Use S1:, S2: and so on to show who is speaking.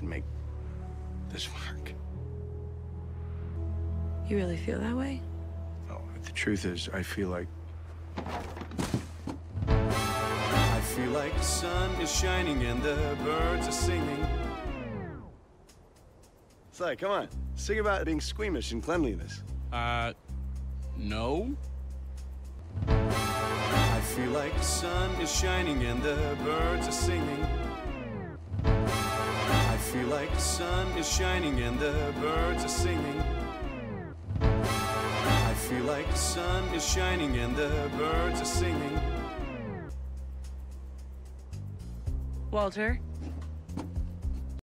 S1: can make this work.
S2: You really feel that way?
S1: No, the truth is, I feel like. I feel like the sun is shining and the birds are singing. Sly, come on. Sing about being squeamish and cleanliness.
S3: Uh, no?
S1: I feel like the sun is shining and the birds are singing. Like the sun is shining and the birds are singing. I feel like the sun is shining and the birds are singing.
S2: Walter,